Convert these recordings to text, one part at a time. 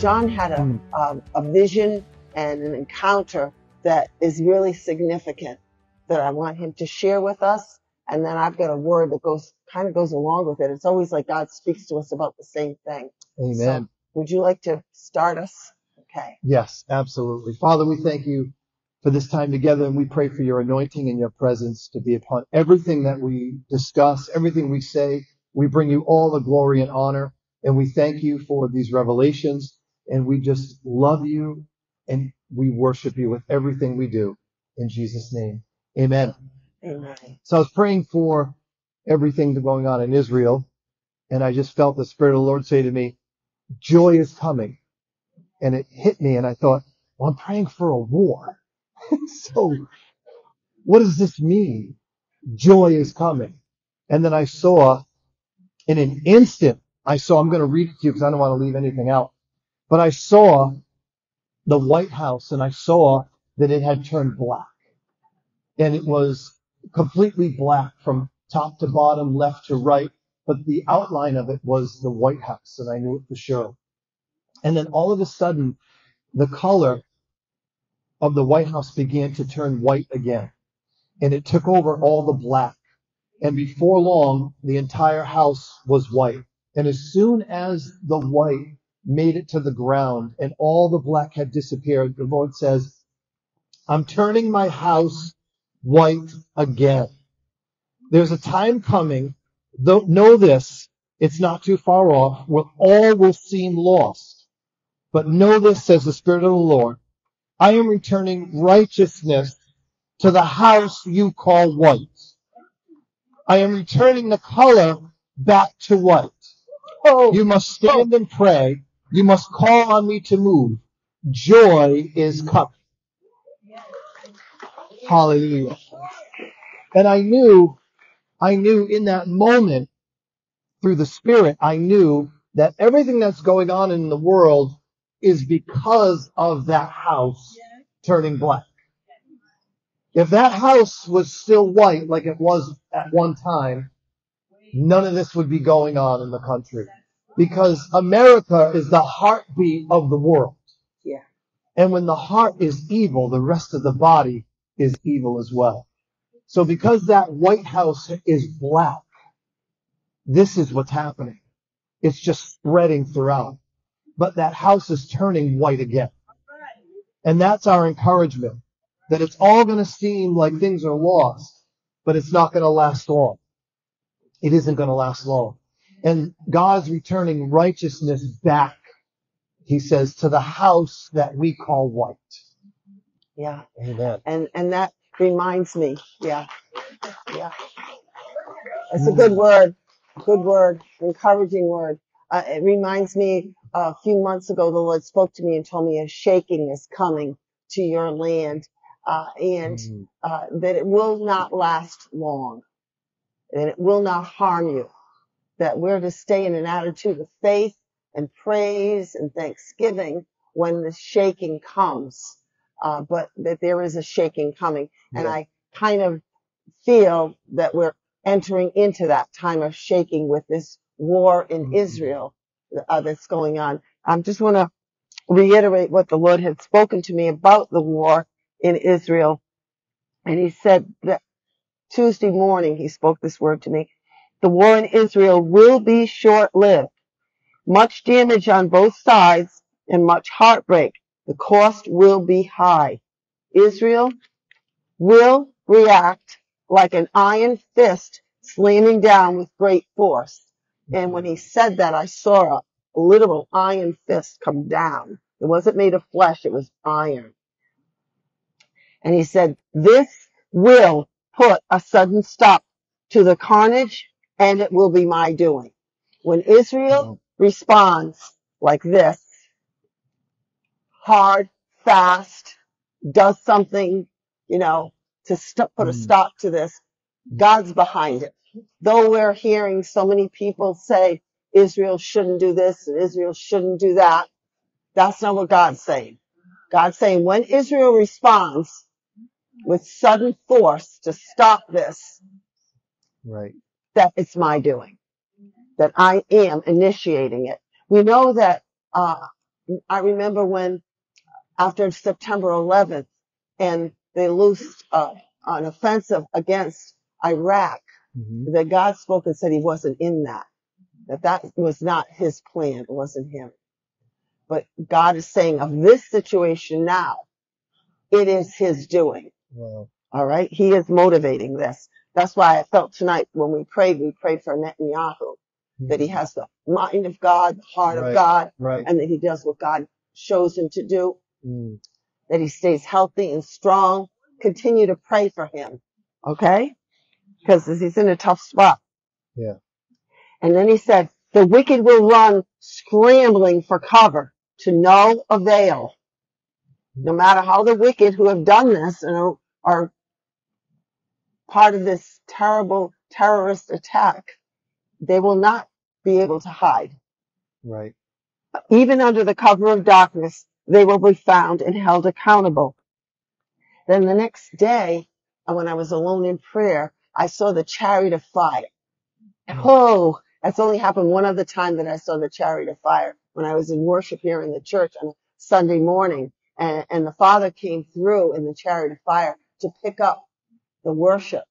John had a, Mm. a, a vision and an encounter that is really significant that I want him to share with us. And then I've got a word that goes, kind of goes along with it. It's always like God speaks to us about the same thing. Amen. So would you like to start us? Okay. Yes, absolutely. Father, we thank you for this time together and we pray for your anointing and your presence to be upon everything that we discuss, everything we say. We bring you all the glory and honor and we thank you for these revelations and we just love you and we worship you with everything we do in Jesus name. Amen. Amen. So I was praying for everything going on in Israel and I just felt the Spirit of the Lord say to me, joy is coming. And it hit me and I thought, well, I'm praying for a war. so what does this mean? Joy is coming. And then I saw in an instant, I saw, I'm going to read it to you because I don't want to leave anything out, but I saw the White House and I saw that it had turned black and it was completely black from top to bottom, left to right. But the outline of it was the White House and I knew it for sure. And then all of a sudden, the color of the White House began to turn white again. And it took over all the black. And before long, the entire house was white. And as soon as the white made it to the ground and all the black had disappeared, the Lord says, I'm turning my house white again. There's a time coming, though, know this, it's not too far off, where all will seem lost. But know this, says the Spirit of the Lord, I am returning righteousness to the house you call white. I am returning the color back to white. Oh, You must stand and pray. You must call on me to move. Joy is coming. Hallelujah. And I knew, I knew in that moment through the Spirit, I knew that everything that's going on in the world is because of that house turning black. If that house was still white like it was at one time, none of this would be going on in the country. Because America is the heartbeat of the world. yeah. And when the heart is evil, the rest of the body is evil as well. So because that White House is black, this is what's happening. It's just spreading throughout. But that house is turning white again. And that's our encouragement. That it's all going to seem like things are lost, but it's not going to last long. It isn't going to last long. And God's returning righteousness back, he says, to the house that we call white. Yeah. Amen. And, and that reminds me. Yeah. Yeah. It's a good word. Good word. Encouraging word. Uh, it reminds me a few months ago, the Lord spoke to me and told me a shaking is coming to your land, uh, and, Mm. uh, that it will not last long and it will not harm you. That we're to stay in an attitude of faith and praise and thanksgiving when the shaking comes. Uh, but that there is a shaking coming. And Yeah. I kind of feel that we're entering into that time of shaking with this war in Mhm. Israel uh, that's going on. I just want to reiterate what the Lord had spoken to me about the war in Israel. And he said that Tuesday morning, he spoke this word to me. The war in Israel will be short lived. Much damage on both sides and much heartbreak. The cost will be high. Israel will react like an iron fist slamming down with great force. And when he said that, I saw a literal iron fist come down. It wasn't made of flesh, it was iron. And he said, this will put a sudden stop to the carnage and it will be my doing. When Israel responds like this, hard, fast, does something, you know, to st- put a Mm. stop to this, God's behind it. Though we're hearing so many people say Israel shouldn't do this and Israel shouldn't do that, that's not what God's saying. God's saying when Israel responds with sudden force to stop this, Right. That it's my doing, that I am initiating it. We know that uh, I remember when after September 11th and they loosed uh, an offensive against Iraq, hmm that God spoke and said he wasn't in that, that that was not his plan. It wasn't him. But God is saying of this situation now, it is his doing. Wow. All right. He is motivating this. That's why I felt tonight when we prayed, we prayed for Netanyahu, that he Mhm. has the mind of God, the heart of God, Right. and that he does what God shows him to do, Mm. that he stays healthy and strong. Continue to pray for him. Okay. Because he's in a tough spot. Yeah. And then he said, the wicked will run scrambling for cover to no avail. No matter how the wicked who have done this and are, are part of this terrible terrorist attack, they will not be able to hide. Right. Even under the cover of darkness, they will be found and held accountable. Then the next day, when I was alone in prayer, I saw the chariot of fire. Mm. Oh, that's only happened one other time that I saw the chariot of fire when I was in worship here in the church on a Sunday morning. And, and the Father came through in the chariot of fire to pick up the worship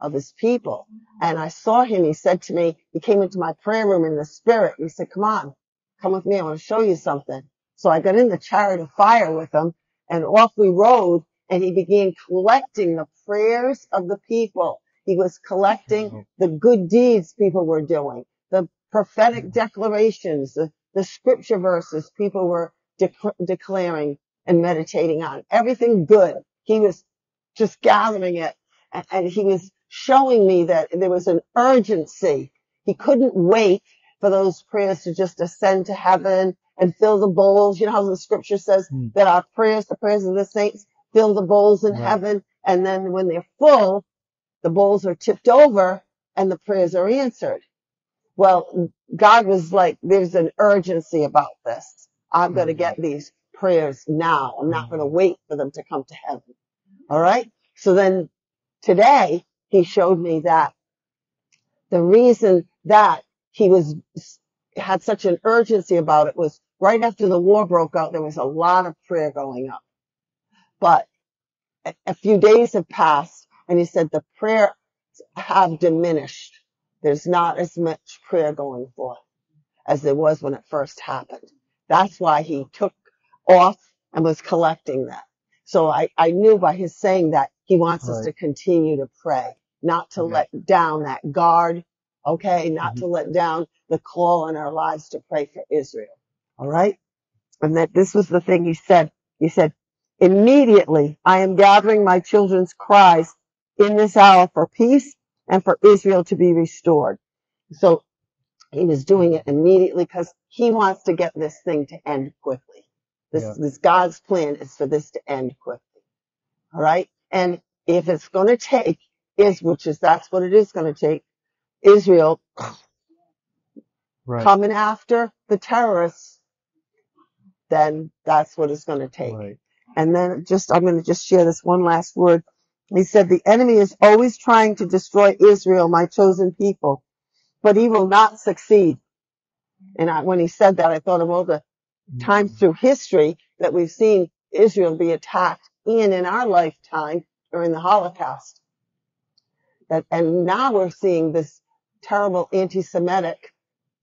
of his people. And I saw him. He said to me, he came into my prayer room in the spirit. He said, come on, come with me. I want to show you something. So I got in the chariot of fire with him and off we rode and he began collecting the prayers of the people. He was collecting mm-hmm. the good deeds people were doing, the prophetic mm-hmm. declarations, the, the scripture verses people were dec- declaring and meditating on. Everything good. He was just gathering it and, and he was showing me that there was an urgency. He couldn't wait for those prayers to just ascend to heaven and fill the bowls. You know how the scripture says Mm. that our prayers, the prayers of the saints, fill the bowls in Right. heaven. And then when they're full, the bowls are tipped over and the prayers are answered. Well, God was like, there's an urgency about this. I'm going to get these prayers now. I'm not going to wait for them to come to heaven. All right. So then today he showed me that the reason that he was had such an urgency about it was right after the war broke out, there was a lot of prayer going up. But a, a few days have passed and he said the prayer have diminished. There's not as much prayer going forth as there was when it first happened. That's why he took off and was collecting that. So I, I knew by his saying that he wants us to continue to pray, not to Okay. let down that guard, okay, not Mhm. to let down the call in our lives to pray for Israel. All right. And that this was the thing he said. He said, immediately I am gathering my children's cries in this hour for peace and for Israel to be restored. So he was doing it immediately because he wants to get this thing to end quickly. This, Yeah. this God's plan is for this to end quickly. All right. And if it's going to take is, which is, that's what it is going to take, Israel Right. coming after the terrorists, then that's what it's going to take. Right. And then just, I'm going to just share this one last word. He said, the enemy is always trying to destroy Israel, my chosen people, but he will not succeed. And I, when he said that, I thought of all the times through history that we've seen Israel be attacked and in our lifetime during the Holocaust. That, and now we're seeing this terrible anti-Semitic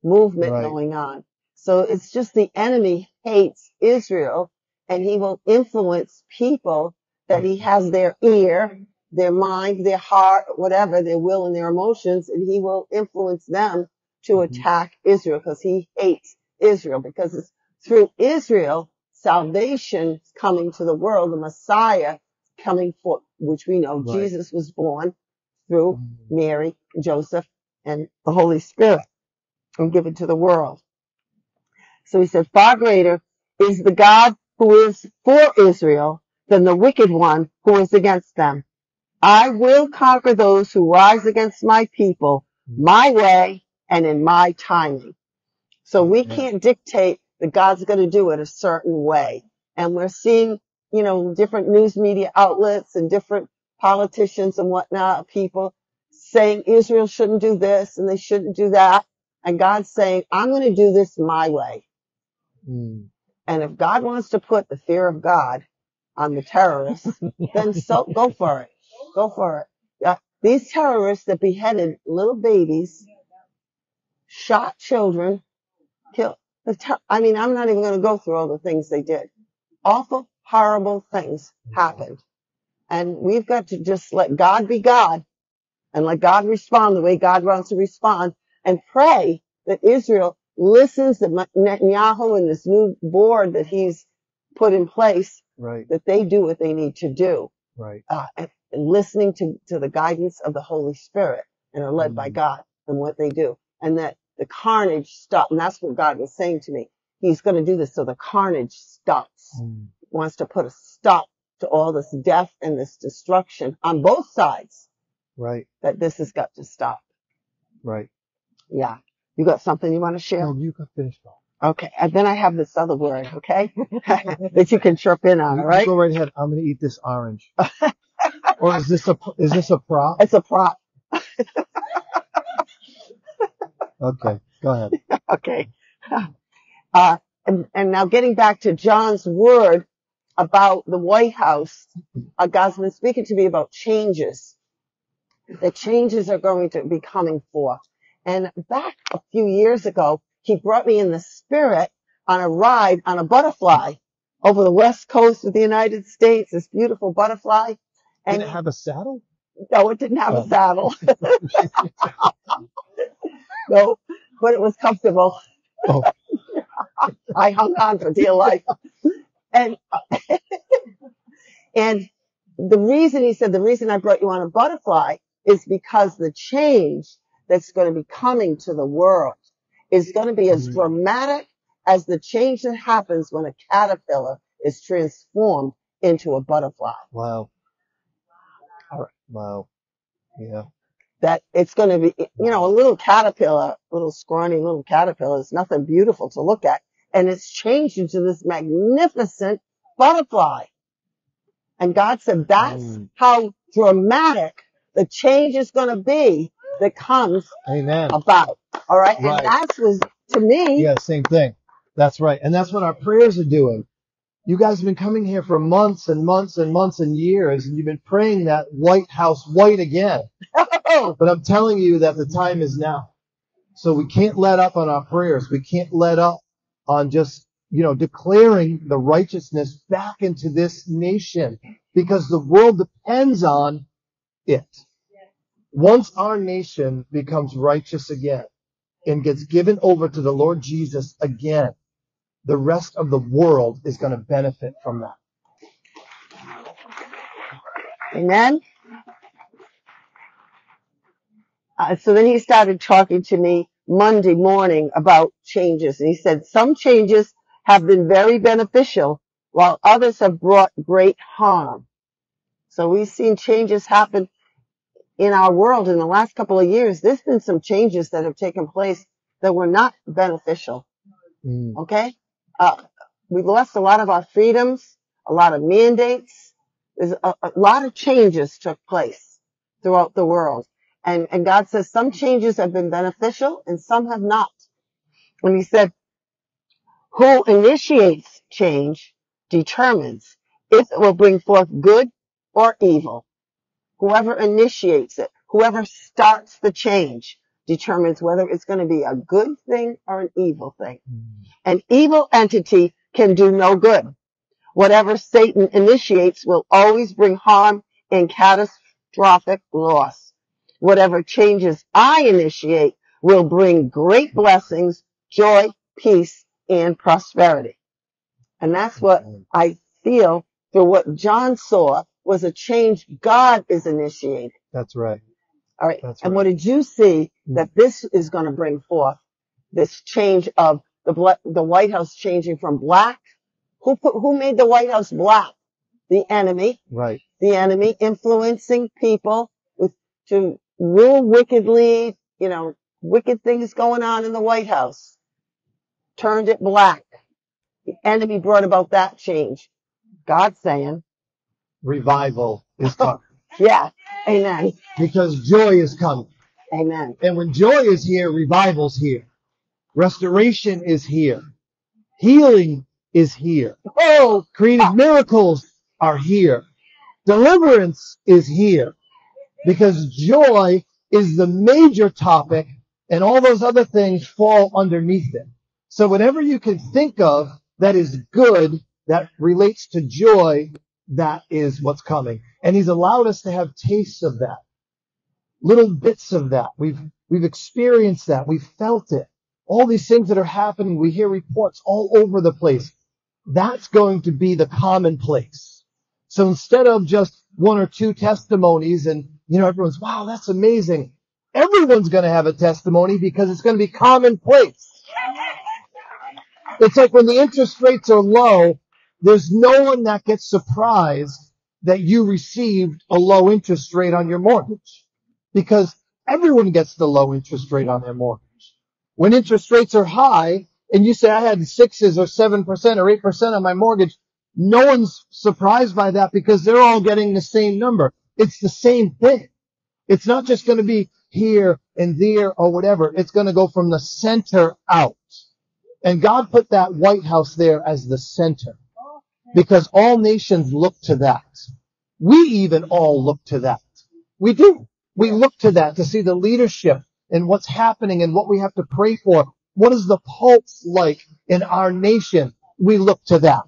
movement Right. going on. So it's just the enemy hates Israel and he will influence people that he has their ear, their mind, their heart, whatever, their will and their emotions, and he will influence them to Mhm. attack Israel because he hates Israel because it's through Israel salvation is coming to the world, the Messiah coming forth, which we know Right. Jesus was born through Mhm. Mary, Joseph, and the Holy Spirit and given to the world. So he said, far greater is the God who is for Israel than the wicked one who is against them. I will conquer those who rise against my people my way and in my timing. So we Yeah. can't dictate that God's going to do it a certain way. And we're seeing, you know, different news media outlets and different politicians and whatnot, people saying Israel shouldn't do this and they shouldn't do that. And God's saying, I'm going to do this my way. Mm. And if God wants to put the fear of God on the terrorists, then so go for it. Go for it. Uh, these terrorists that beheaded little babies, shot children, killed. Ter- I mean, I'm not even going to go through all the things they did. Awful, horrible things happened. And we've got to just let God be God and let God respond the way God wants to respond and pray that Israel listens to Netanyahu and this new board that he's put in place, Right. that they do what they need to do, Right. uh, and, and listening to, to the guidance of the Holy Spirit and are led by Mm. God in what they do. And that the carnage stop. And that's what God was saying to me. He's going to do this so the carnage stops. Mm. Wants to put a stop to all this death and this destruction on both sides. Right. That this has got to stop. Right. Yeah. You got something you want to share? No, you can finish though. Okay. And then I have this other word, okay? that you can chirp in on, all right? Go right ahead. I'm gonna eat this orange. or is this a is this a prop? It's a prop. Okay. Go ahead. Okay. Uh, and, and now getting back to John's word about the White House, uh, God's been speaking to me about changes. The changes are going to be coming forth. And back a few years ago, he brought me in the spirit on a ride on a butterfly over the west coast of the United States, this beautiful butterfly. Did And it have a saddle? no, it didn't have Oh. a saddle. no, but it was comfortable. Oh. I hung on for dear life. And, and the reason he said, the reason I brought you on a butterfly is because the change that's going to be coming to the world is going to be as Mm. dramatic as the change that happens when a caterpillar is transformed into a butterfly. Wow. All right. Wow. Yeah. That it's going to be, you know, a little caterpillar, little scrawny little caterpillar is nothing beautiful to look at. And it's changed into this magnificent butterfly. And God said that's Mm. how dramatic the change is going to be that comes Amen. about. All right. Right. And that was to me, Yeah, same thing. That's right. And that's what our prayers are doing. You guys have been coming here for months and months and months and years, and you've been praying that White House white again. But I'm telling you that the time is now. So we can't let up on our prayers. We can't let up on just, you know, declaring the righteousness back into this nation because the world depends on it. Once our nation becomes righteous again and gets given over to the Lord Jesus again, the rest of the world is going to benefit from that. Amen. Uh, so then he started talking to me Monday morning about changes. And he said some changes have been very beneficial while others have brought great harm. So we've seen changes happen in our world in the last couple of years. There's been some changes that have taken place that were not beneficial. Mm, Okay. Uh, we've lost a lot of our freedoms, a lot of mandates. There's a, a lot of changes took place throughout the world. And, and God says some changes have been beneficial and some have not. And he said, who initiates change determines if it will bring forth good or evil. Whoever initiates it, whoever starts the change determines whether it's going to be a good thing or an evil thing. mm, An evil entity can do no good. Whatever Satan initiates will always bring harm and catastrophic loss. Whatever changes I initiate will bring great blessings, joy, peace, and prosperity. And that's what I feel through what John saw was a change God is initiating. That's right. All right. That's and right. what did you see Mm. that this is going to bring forth? This change of the the White House changing from black. Who put, who made the White House black? The enemy. Right. The enemy influencing people with to rule wickedly. You know, wicked things going on in the White House. Turned it black. The enemy brought about that change. God saying, Revival is coming yeah, amen, because joy is coming. amen. And when joy is here, revival's here. Restoration is here. Healing is here. Oh, Creative miracles are here. Deliverance is here because joy is the major topic and all those other things fall underneath it. So whatever you can think of that is good, that relates to joy, that is what's coming. And he's allowed us to have tastes of that. Little bits of that. We've, we've experienced that. We've felt it. All these things that are happening, we hear reports all over the place. That's going to be the commonplace. So instead of just one or two testimonies and, you know, everyone's, wow, that's amazing. Everyone's going to have a testimony because it's going to be commonplace. It's like when the interest rates are low, there's no one that gets surprised that you received a low interest rate on your mortgage because everyone gets the low interest rate on their mortgage. When interest rates are high and you say I had sixes or seven percent or eight percent on my mortgage, no one's surprised by that because they're all getting the same number. It's the same thing. It's not just going to be here and there or whatever. It's going to go from the center out. And God put that White House there as the center because all nations look to that. We even all look to that. We do. We look to that to see the leadership and what's happening and what we have to pray for. What is the pulse like in our nation? We look to that.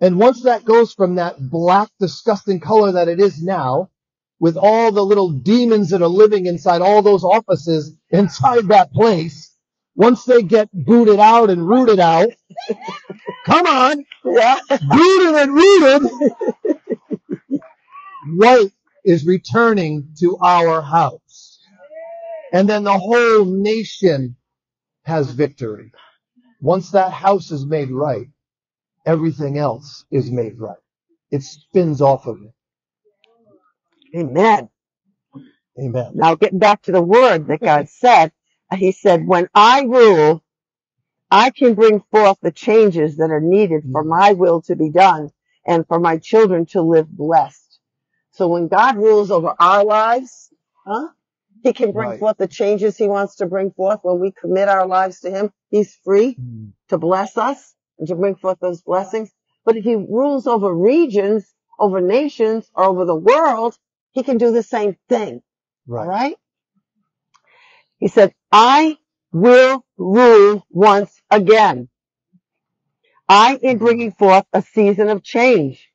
And once that goes from that black, disgusting color that it is now, with all the little demons that are living inside all those offices inside that place, once they get booted out and rooted out, come on, yeah. booted and rooted, white is returning to our house. And then the whole nation has victory. Once that house is made right, everything else is made right. It spins off of it. Amen. Amen. Now getting back to the word that God said, he said, when I rule, I can bring forth the changes that are needed for my will to be done and for my children to live blessed. So when God rules over our lives, huh? He can bring Right. forth the changes he wants to bring forth when we commit our lives to him. He's free Mm. to bless us and to bring forth those blessings. But if he rules over regions, over nations, or over the world, he can do the same thing. All Right. right? He said, I will rule once again. I am bringing forth a season of change.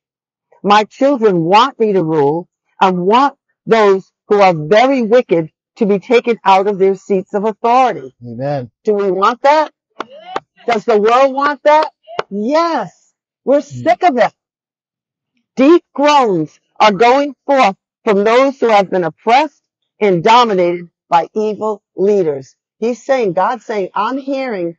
My children want me to rule and want those who are very wicked to be taken out of their seats of authority. Amen. Do we want that? Does the world want that? Yes. We're hmm. sick of it. Deep groans are going forth from those who have been oppressed and dominated by evil leaders. He's saying, God's saying, I'm hearing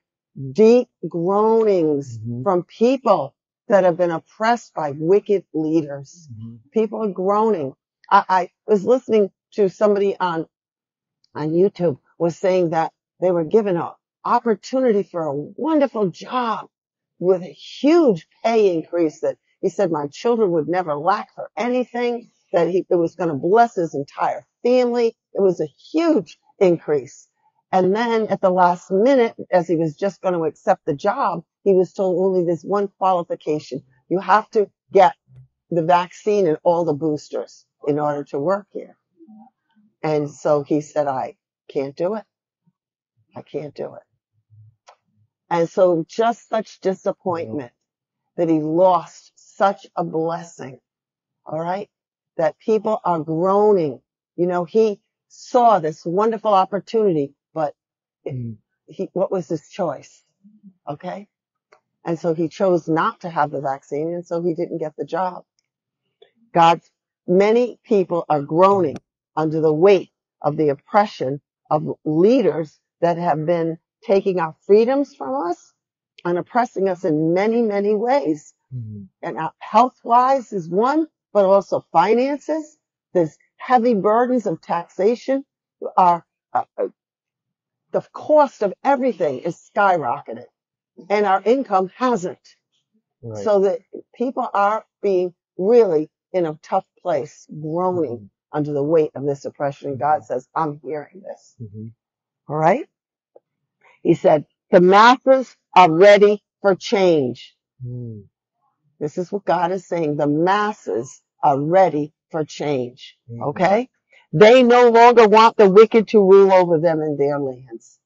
deep groanings Mhm. from people that have been oppressed by wicked leaders. Mhm. People are groaning. I, I was listening to somebody on on YouTube was saying that they were given an opportunity for a wonderful job with a huge pay increase that he said my children would never lack for anything, that he, it was going to bless his entire family. It was a huge increase. And then at the last minute, as he was just going to accept the job, he was told only this one qualification. You have to get the vaccine and all the boosters in order to work here. And so he said, I can't do it. I can't do it. And so just such disappointment that he lost such a blessing. All right. That people are groaning. You know, he saw this wonderful opportunity, but Mm. he, what was his choice? Okay. And so he chose not to have the vaccine and so he didn't get the job. God's many people are groaning under the weight of the oppression of leaders that have been taking our freedoms from us and oppressing us in many, many ways. Mhm. And health wise is one, but also finances. There's heavy burdens of taxation are, uh, uh, the cost of everything is skyrocketing and our income hasn't. Right. So that people are being really in a tough place, groaning Mhm. under the weight of this oppression. And God says, I'm hearing this. Mhm. All right. He said, the masses are ready for change. Mm. This is what God is saying. The masses are ready for change. Mm. Okay? They no longer want the wicked to rule over them in their lands.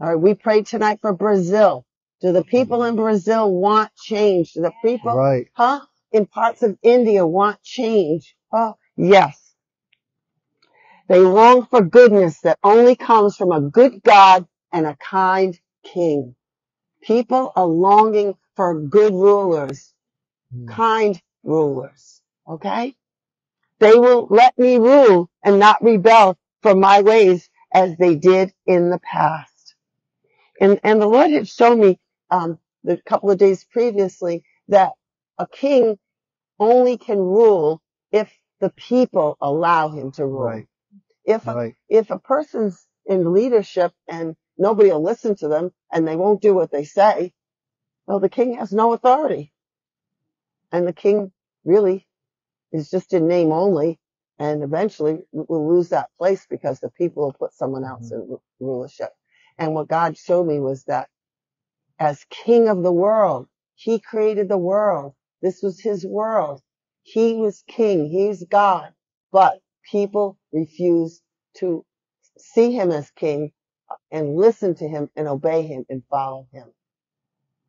All right. We pray tonight for Brazil. Do the people in Brazil want change? Do the people, Right. huh? In parts of India want change? Oh, yes. They long for goodness that only comes from a good God and a kind king. People are longing for good rulers, Mm. kind rulers. Okay? They will let me rule and not rebel from my ways as they did in the past. And, and the Lord had shown me, um, the couple of days previously that a king only can rule if the people allow him to rule. Right. If a Right. if a person's in leadership and nobody will listen to them and they won't do what they say, well, the king has no authority. And the king really is just in name only. And eventually we'll lose that place because the people will put someone else mm-hmm. in ru- rulership. And what God showed me was that as king of the world, he created the world. This was his world. He was king. He's God. But people refuse to see him as king and listen to him and obey him and follow him.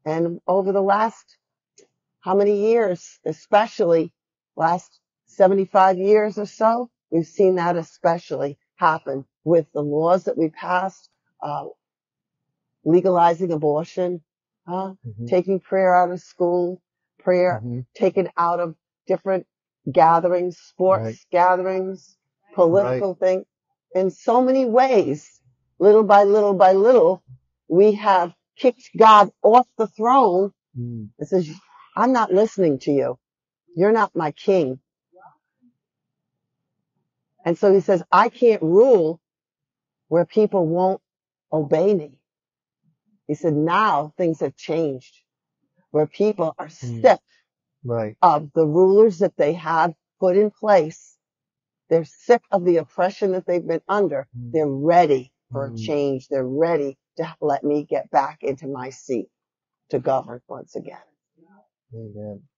And over the last, how many years, especially last 75 years or so, we've seen that especially happen with the laws that we passed, uh, legalizing abortion, huh? Mhm. taking prayer out of school, prayer Mhm. taken out of different gatherings, sports Right. gatherings, political thing. In so many ways, little by little by little, we have kicked God off the throne Mm. and says, I'm not listening to you. You're not my king. And so he says, I can't rule where people won't obey me. He said, now things have changed where people are Mm. sick Right. of the rulers that they have put in place. They're sick of the oppression that they've been under. Mm. They're ready for a Mm. change. They're ready to let me get back into my seat to govern once again. Amen.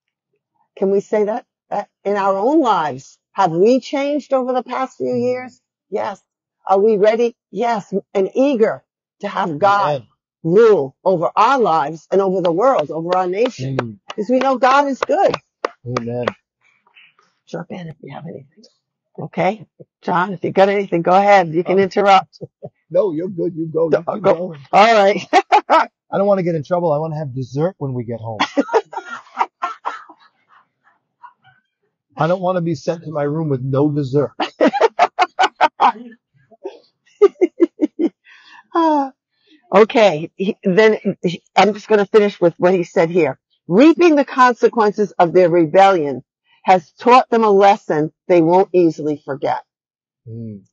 Can we say that, that in our own lives? Have we changed over the past few Mm. years? Yes. Are we ready? Yes. And eager to have God rule over our lives and over the world, over our nation. Mm. Because we know God is good. Amen. Jump in if you have anything. Okay. John, if you got anything, go ahead. You can Oh. interrupt. No, you're good. You go. You Go- going. All right. I don't want to get in trouble. I want to have dessert when we get home. I don't want to be sent to my room with no dessert. Ah, okay. He- Then he- I'm just going to finish with what he said here. Reaping the consequences of their rebellion has taught them a lesson they won't easily forget. Mm.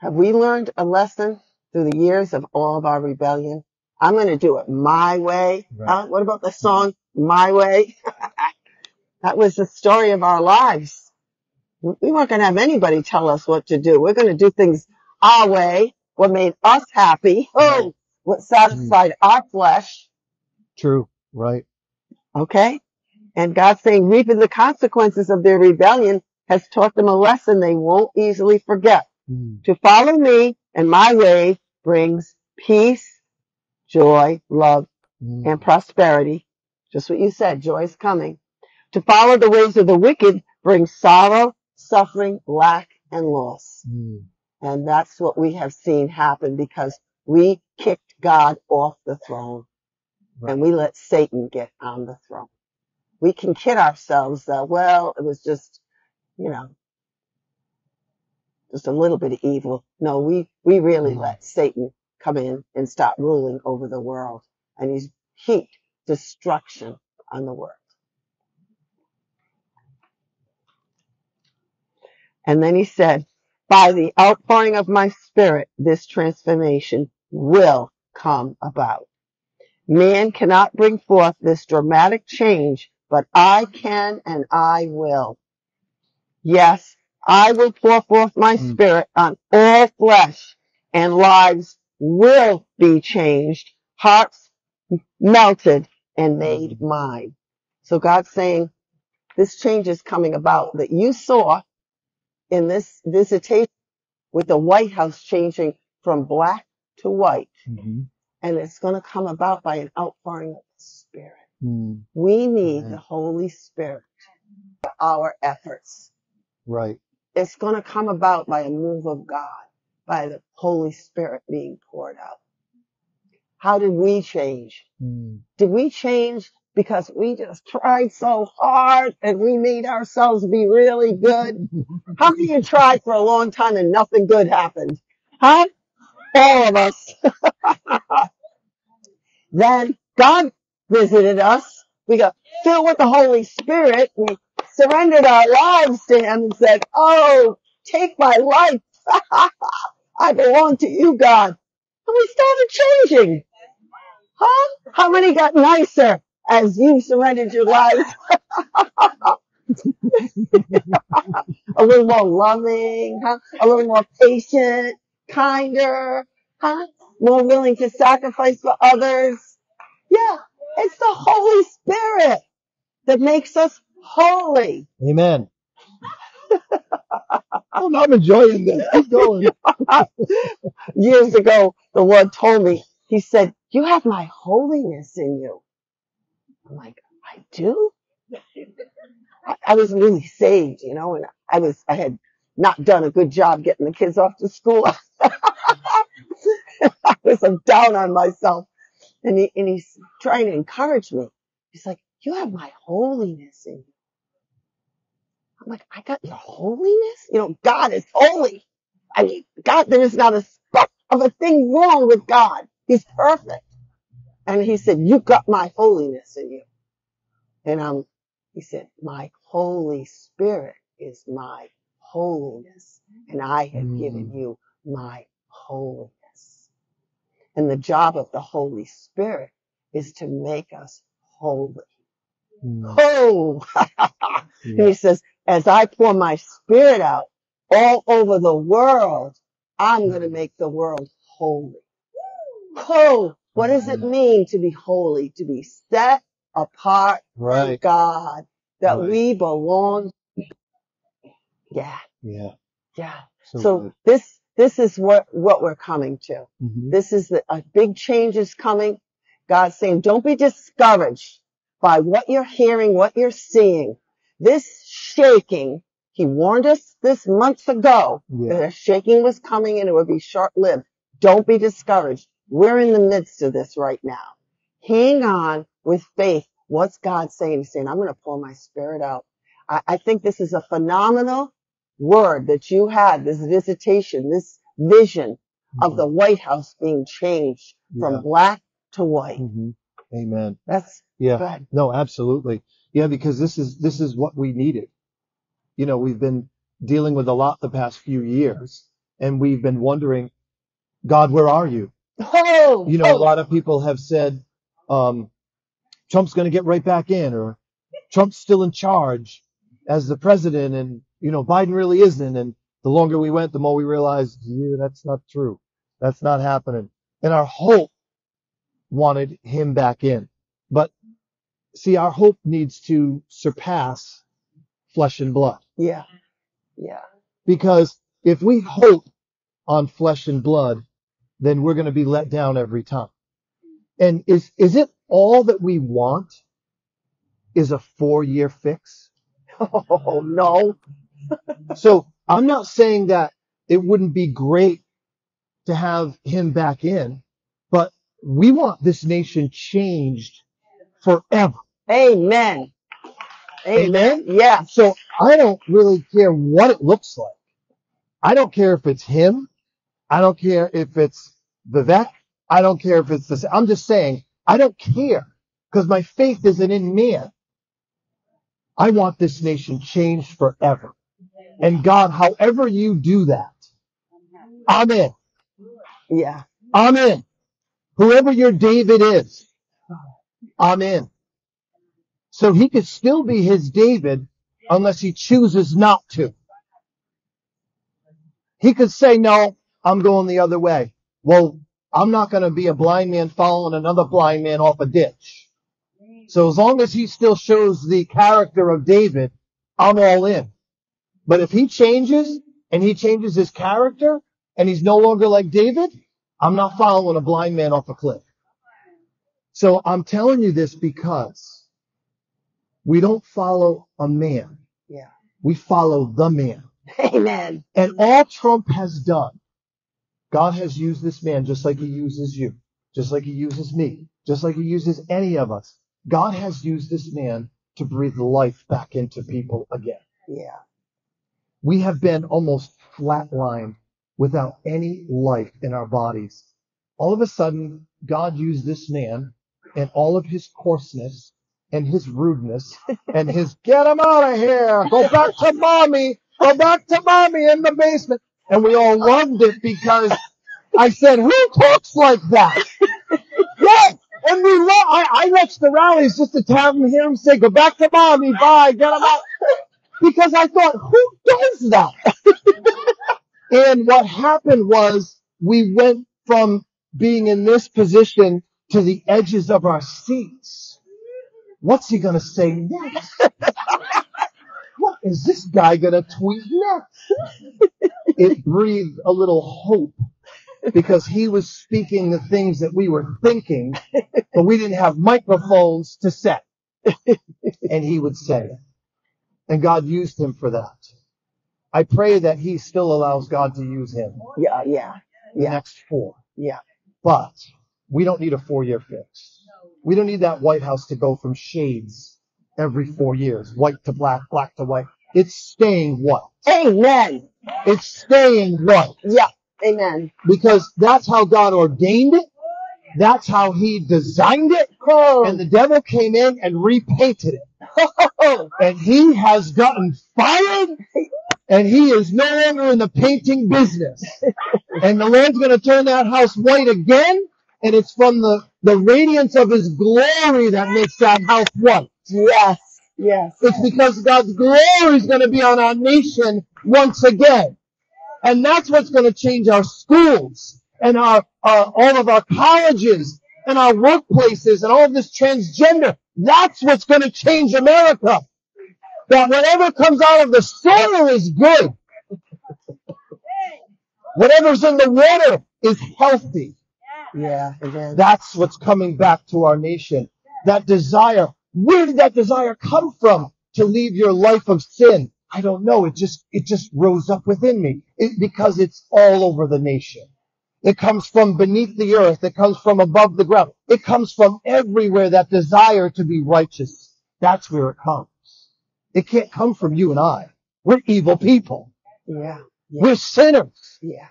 Have we learned a lesson through the years of all of our rebellion? I'm going to do it my way. Right. Huh? What about the song My Way? that was the story of our lives. We weren't going to have anybody tell us what to do. We're going to do things our way, what made us happy, oh, what satisfied our flesh. True. Right. Okay? And God's saying reaping the consequences of their rebellion has taught them a lesson they won't easily forget. Mm. To follow me and my way brings peace, joy, love, Mm. and prosperity. Just what you said, joy is coming. To follow the ways of the wicked brings sorrow, suffering, lack, and loss. Mm. And that's what we have seen happen because we kicked God off the throne Right. and we let Satan get on the throne. We can kid ourselves that, well, it was just, you know, just a little bit of evil. No, we, we really Mm. let Satan come in and start ruling over the world. And he's heaped destruction on the world. And then he said, by the outpouring of my spirit, this transformation will come about. Man cannot bring forth this dramatic change, but I can and I will. Yes, I will pour forth my Mm. spirit on all flesh and lives will be changed, hearts melted and made mine. So God's saying this change is coming about that you saw in this visitation with the White House changing from black to white. hmm And it's going to come about by an outpouring of the Spirit. Mm, We need Amen. the Holy Spirit for our efforts. right. It's going to come about by a move of God, by the Holy Spirit being poured out. How did we change? Mm, Did we change because we just tried so hard and we made ourselves be really good? How of you tried for a long time and nothing good happened? Huh? All of us. then God visited us. We got filled with the Holy Spirit. We surrendered our lives to Him and said, Oh, take my life. I belong to you, God. And we started changing. Huh? How many got nicer as you surrendered your life. a little more loving, huh? A little more patient, kinder, huh? More willing to sacrifice for others. Yeah, it's the Holy Spirit that makes us holy. Amen. oh, no, I'm enjoying this. Keep going. Years ago, the Lord told me, He said, you have my holiness in you. I'm like, I do? I, I was really saved, you know, and I was, I had not done a good job getting the kids off to school. I was so down on myself. And he, and he's trying to encourage me. He's like, you have my holiness in you. I'm like, I got your holiness? You know, God is holy. I mean, God, there is not a speck of a thing wrong with God. He's perfect. And he said, you got my holiness in you. And um, he said, my Holy Spirit is my holiness. And I have given Mm, you my holiness. And the job of the Holy Spirit is to make us holy. mm, Oh, yeah. he says, as I pour my spirit out all over the world, I'm going to make the world holy. Oh, what does it Mhm. mean to be holy? To be set apart from Right. God, that Right. we belong. Yeah, Yeah. yeah. So So this, this is what, what we're coming to. hmm This is the, a big change is coming. God's saying, don't be discouraged by what you're hearing, what you're seeing. This shaking, he warned us this months ago Yeah. that a shaking was coming and it would be short lived. Don't be discouraged. We're in the midst of this right now. Hang on with faith. What's God saying? He's saying, I'm going to pour my spirit out. I, I think this is a phenomenal word that you had, this visitation, this vision of hmm the White House being changed from Yeah. black to white. hmm Amen. That's Yeah. good. No, absolutely. Yeah, because this is this is what we needed. You know, we've been dealing with a lot the past few years, and we've been wondering, God, where are you? Oh, You know, a oh, lot of people have said, um, Trump's going to get right back in, or Trump's still in charge as the president, and you know, Biden really isn't. And the longer we went, the more we realized, yeah, that's not true. That's not happening. And our hope wanted him back in. But see, our hope needs to surpass flesh and blood. yeah, yeah. Because if we hope on flesh and blood, then we're going to be let down every time. And is, is it all that we want is a four year fix? Oh, no. So I'm not saying that it wouldn't be great to have him back in, but we want this nation changed forever. Amen. Amen. Amen. Yes. So I don't really care what it looks like. I don't care if it's him. I don't care if it's Vivek. I don't care if it's this. I'm just saying, I don't care because my faith isn't in man. I want this nation changed forever. And God, however you do that, I'm in. Yeah. I'm in. Whoever your David is, I'm in. So he could still be his David unless he chooses not to. He could say, no, I'm going the other way. Well, I'm not going to be a blind man following another blind man off a ditch. So as long as he still shows the character of David, I'm all in. But if he changes and he changes his character and he's no longer like David, I'm not following a blind man off a cliff. So I'm telling you this because we don't follow a man. Yeah. We follow the man. Amen. And all Trump has done, God has used this man just like he uses you, just like he uses me, just like he uses any of us. God has used this man to breathe life back into people again. Yeah. We have been almost flatlined without any life in our bodies. All of a sudden, God used this man and all of his coarseness and his rudeness and his get him out of here, go back to mommy, go back to mommy in the basement. And we all loved it because I said, who talks like that? yes! And we love, I, I watch the rallies just to have him hear him say, go back to mommy, bye, get him out. Because I thought, who does that? and what happened was we went from being in this position to the edges of our seats. What's he gonna say next? Is this guy gonna tweet next? It breathed a little hope because he was speaking the things that we were thinking, but we didn't have microphones to set. And he would say it. And God used him for that. I pray that he still allows God to use him Yeah. Yeah. the Yeah. next four. Yeah. But we don't need a four year fix. We don't need that White House to go from shades every four years, white to black, black to white. It's staying white. Amen. It's staying white Yeah. Amen. because that's how God ordained it. That's how he designed it. Oh. And the devil came in and repainted it. oh. And he has gotten fired and he is no longer in the painting business. And the Lord's going to turn that house white again. And it's from the, the radiance of his glory that makes that house white. Yes. Yes. It's because God's glory is going to be on our nation once again. And that's what's going to change our schools and our, all of our colleges and our workplaces and all of this transgender. That's what's going to change America. That whatever comes out of the soil is good. Whatever's in the water is healthy. Yeah. That's what's coming back to our nation. That desire. Where did that desire come from to leave your life of sin? I don't know. It just, it just rose up within me it, because it's all over the nation. It comes from beneath the earth. It comes from above the ground. It comes from everywhere. That desire to be righteous. That's where it comes. It can't come from you and I. We're evil people. Yeah. Yeah. We're sinners. Yeah.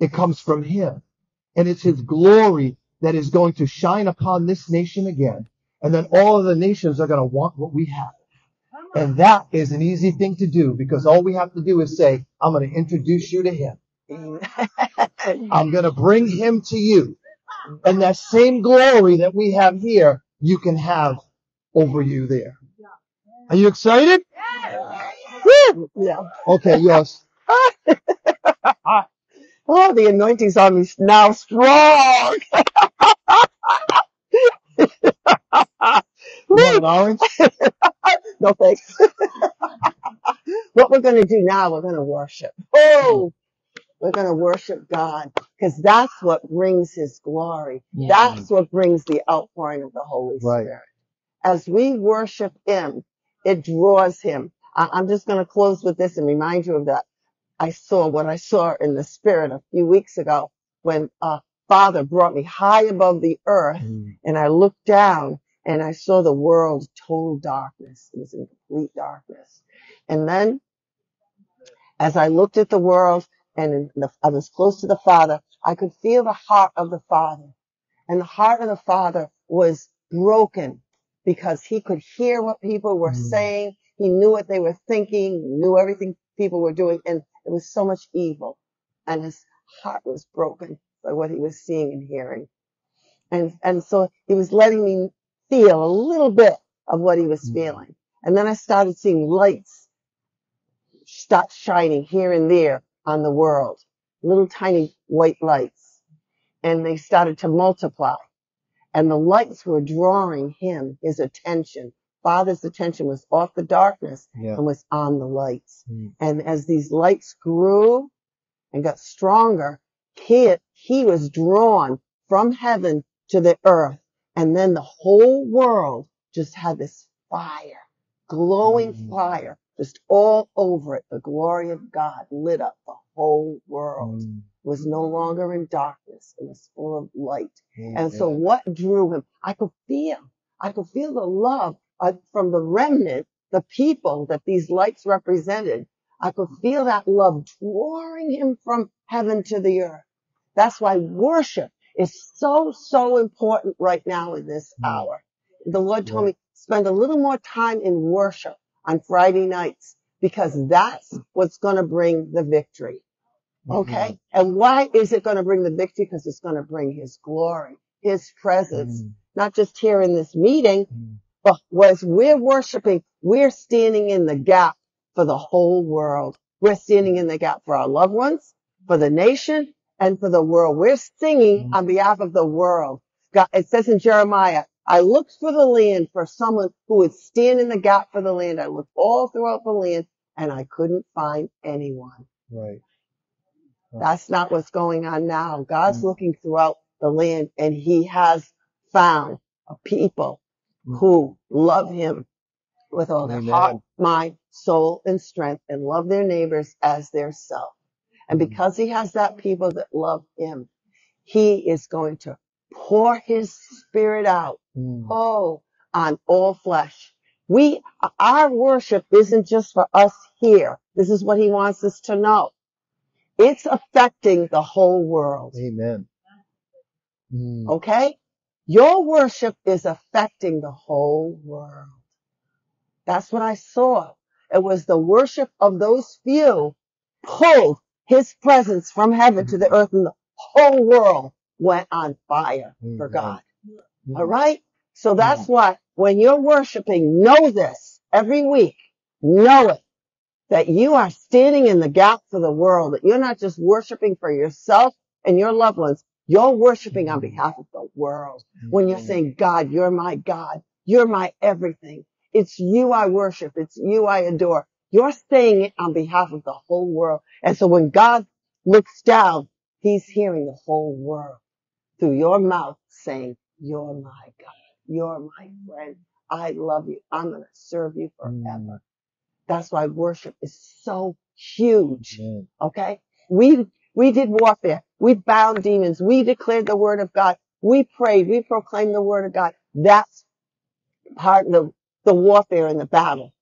It comes from him. And it's his glory that is going to shine upon this nation again. And then all of the nations are going to want what we have. And that is an easy thing to do because all we have to do is say, I'm going to introduce you to him. I'm going to bring him to you. And that same glory that we have here, you can have over you there. Are you excited? Yeah. Okay, yes. Oh, the anointing's on me now strong. An orange? no thanks. what we're going to do now, we're going to worship. Oh, we're going to worship God because that's what brings His glory. That's what brings the outpouring of the Holy Right. Spirit. As we worship Him, it draws Him. I- I'm just going to close with this and remind you of that. I saw what I saw in the Spirit a few weeks ago when uh, Father brought me high above the earth Mm. and I looked down and I saw the world total darkness. It was in complete darkness. And then as I looked at the world and the, I was close to the Father, I could feel the heart of the Father. And the heart of the Father was broken because he could hear what people were Mm. saying. He knew what they were thinking, knew everything people were doing. And it was so much evil. And his heart was broken by what he was seeing and hearing. And, and so he was letting me feel a little bit of what he was Mm. feeling. And then I started seeing lights start shining here and there on the world, little tiny white lights. And they started to multiply. and the lights were drawing him, his attention. Father's attention was off the darkness Yeah. and was on the lights. Mm. And as these lights grew and got stronger, he, he was drawn from heaven to the earth. And then the whole world just had this fire, glowing Mm. fire, just all over it. The glory of God lit up the whole world. Mm. It was no longer in darkness. It was full of light. And so Amen. what drew him? I could feel, I could feel the love uh, from the remnant, the people that these lights represented. I could feel that love drawing him from heaven to the earth. That's why worship is so, so important right now in this Mm. hour. The Lord told me spend a little more time in worship on Friday nights because that's what's going to bring the victory. Okay. And why is it going to bring the victory? Because it's going to bring his glory, his presence, Mm. not just here in this meeting, Mm. but as we're worshiping, we're standing in the gap for the whole world. We're standing in the gap for our loved ones, for the nation, and for the world. We're singing Mm. on behalf of the world. God, it says in Jeremiah, I looked for the land for someone who would stand in the gap for the land. I looked all throughout the land and I couldn't find anyone. Right. That's not what's going on now. God's Mm. looking throughout the land and he has found a people Mm. who love him with all their heart, mind, soul, and strength and love their neighbors as their self. And Mm. because he has that people that love him, he is going to pour his spirit out Mm. Oh, on all flesh. We, our worship isn't just for us here. This is what he wants us to know. It's affecting the whole world. Amen. Mm. Okay? Your worship is affecting the whole world. That's what I saw. It was the worship of those few pulled his presence from heaven to the mm-hmm. earth and the whole world went on fire mm-hmm. for God. Mm. All right. So that's why when you're worshiping, know this every week. Know it that you are standing in the gap for the world, that you're not just worshiping for yourself and your loved ones. You're worshiping on behalf of the world. When you're saying, God, you're my God. You're my everything. It's you I worship. It's you I adore. You're saying it on behalf of the whole world. And so when God looks down, he's hearing the whole world through your mouth saying, you're my God. You're my friend. I love you. I'm going to serve you forever. Mm. That's why worship is so huge. Amen. Okay. We, we did warfare. We bound demons. We declared the word of God. We prayed. We proclaimed the word of God. That's part of the, the warfare and the battle.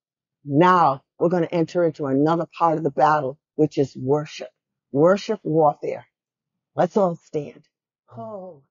Now we're going to enter into another part of the battle, which is worship. Worship warfare. Let's all stand. Oh,